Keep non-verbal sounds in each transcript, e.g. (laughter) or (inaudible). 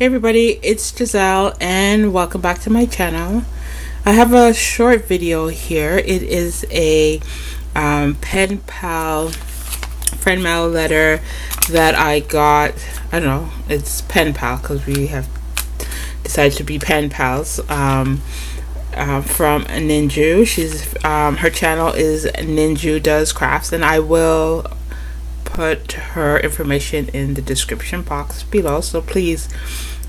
Hey everybody, it's Giselle and welcome back to my channel. I have a short video here. It is a um, pen pal friend mail letter that I got. I don't know, it's pen pal because we have decided to be pen pals. Um, uh, from Ninju. She's um, her channel is Ninju Does Crafts, and I will put her information in the description box below. So please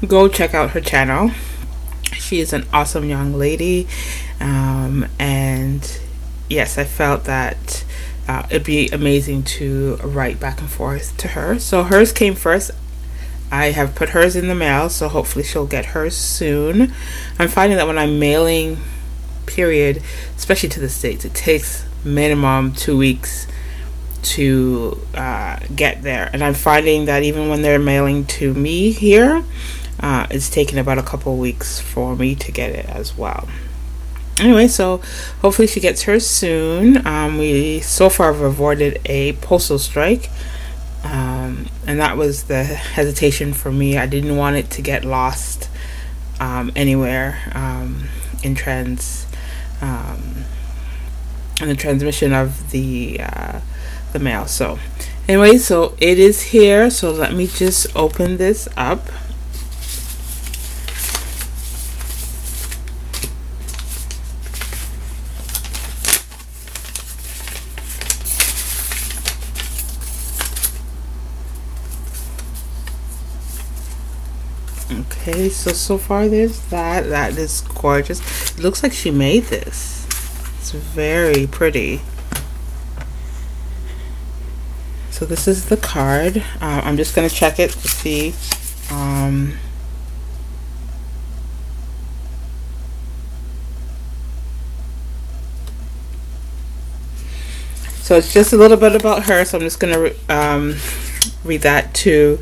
go check out her channel. She is an awesome young lady. Um, and yes, I felt that uh, it'd be amazing to write back and forth to her. So hers came first. I have put hers in the mail, so hopefully she'll get hers soon. I'm finding that when I'm mailing, period, especially to the States, it takes minimum two weeks to uh, get there. And I'm finding that even when they're mailing to me here, uh, it's taken about a couple weeks for me to get it as well. Anyway, so hopefully she gets hers soon. Um, we so far have avoided a postal strike. Um, and that was the hesitation for me. I didn't want it to get lost um, anywhere um, in trans in the transmission of the uh, the mail. So anyway, so it is here. So let me just open this up. Okay, so so far there's that. That is gorgeous. It looks like she made this. Very pretty. So this is the card. Uh, I'm just going to check it to see. Um, so it's just a little bit about her. So I'm just going to um, read that too.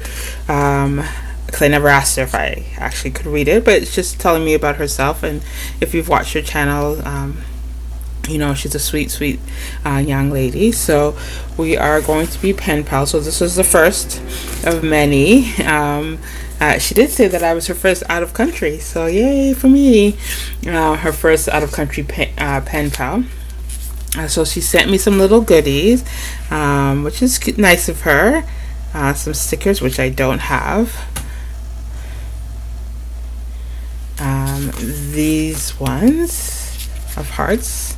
Um, because I never asked her if I actually could read it, but it's just telling me about herself. And if you've watched her channel, um, you know she's a sweet sweet uh, young lady. So we are going to be pen pals. So this is the first of many. Um, uh, she did say that I was her first out of country. So yay for me. Uh, her first out of country pen, uh, pen pal. Uh, so she sent me some little goodies um, which is nice of her. Uh, some stickers which I don't have. Um, these ones of hearts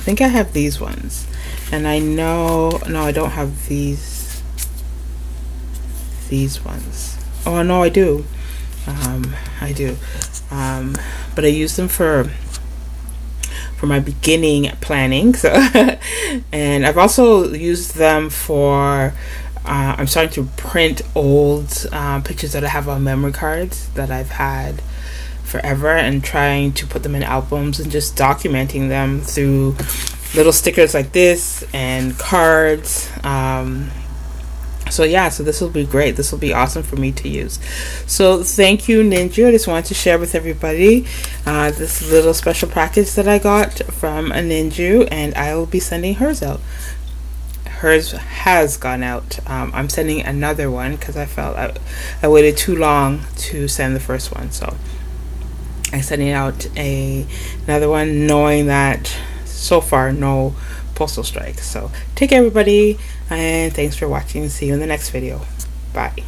I think I have these ones. And I know, no, I don't have these, these ones. Oh, no, I do. Um, I do. Um, but I use them for, for my beginning planning. So, (laughs) and I've also used them for, uh, I'm starting to print old uh, pictures that I have on memory cards that I've had forever and trying to put them in albums and just documenting them through little stickers like this and cards. Um, so yeah, so this will be great. This will be awesome for me to use. So thank you, Ninju. I just wanted to share with everybody uh, this little special package that I got from a Ninju, and I will be sending hers out. Hers has gone out. Um, I'm sending another one because I felt I, I waited too long to send the first one. So I sending out a another one, knowing that so far no postal strike. So take care, everybody, and thanks for watching. See you in the next video. Bye.